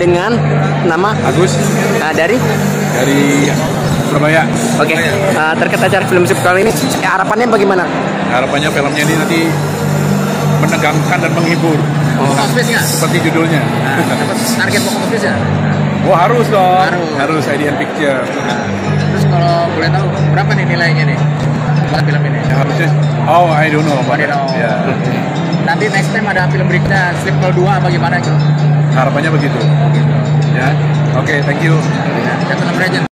dengan nama Agus uh, dari dari Surabaya. Oke, uh, terkait acara film musik kali ini harapannya bagaimana? Harapannya filmnya ini nanti menegangkan dan menghibur Oh. Seperti judulnya. Dapat target box office ya? Oh harus dong. Harus. Harus IDN Picture. Terus kalau boleh tahu berapa nih nilainya nih buat film ini? Ya, harusnya. Oh I don't know. Oh, Pak. dia tahu. Ya. Nanti next time ada film berikutnya Slip 02 bagaimana itu? Harapannya begitu. Ya. Oke, thank you. Legend.